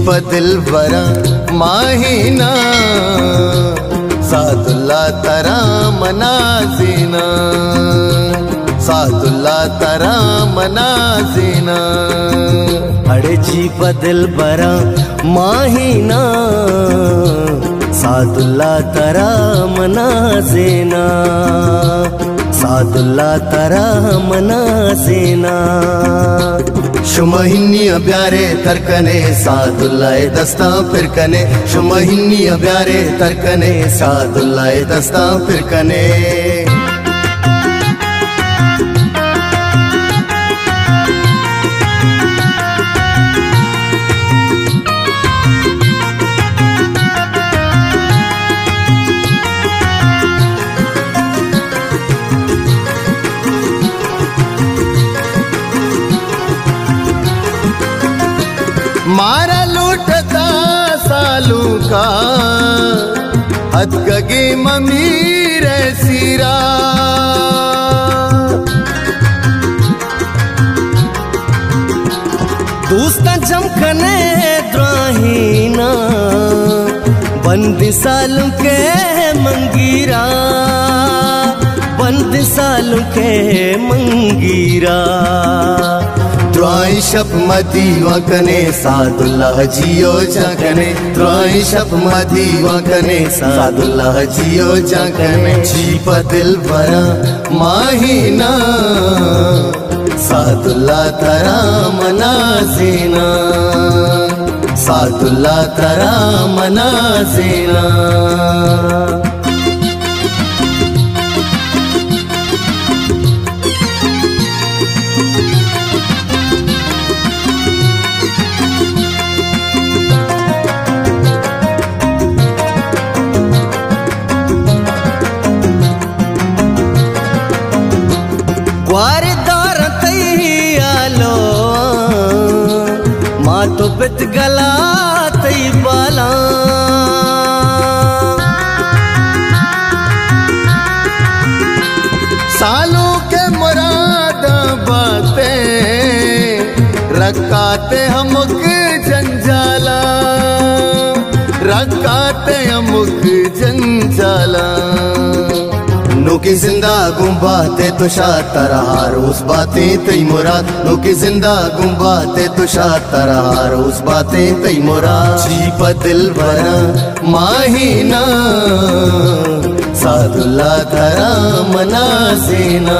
Cheap दिल बरा माहिना सादुल्ला तरा मनाजीना सादुल्ला तरा मनाजीना अड़े चीप दिल बरा माहिना सादुल्ला तरा मनाजीना सादुल्ला तरा मनाजीना शुमहिनी तरकने साधु लाए दस्ता फिरकने। शुमहिनी तरकने साधु लाए दस्ता फिरकने। मारा लूटता सालू का। हदगगे ममीर सीरा। दूसता चमकने द्राहीना। बंदी साल के मंगीरा। बंदी साल के मंगीरा। द्वाई शप मदी वकने सादुल्लाह जियो जागने। द्वाई शप मदी वकने सादुल्लाह जियो जागने। जीप दिल भरा माहिना सादुल्ला तरा मनाजीना। सादुल्ला तरा मनाजीना। ग्वारदार तैयालो माँ तो पित गला तई बाला। सालों के मुराद बातें रकाते हमक जंजाला। रकाते हमक जंजाला। नुकी ज़िंदा गुम्बाते तुषा तरहार उस बातें तई मुराद। नुकी ज़िंदा गुम्बाते तुषा तरहार उस बातें तई मुराद। चीप दिल भरा साधुला सादुल्ला मना मनाजीना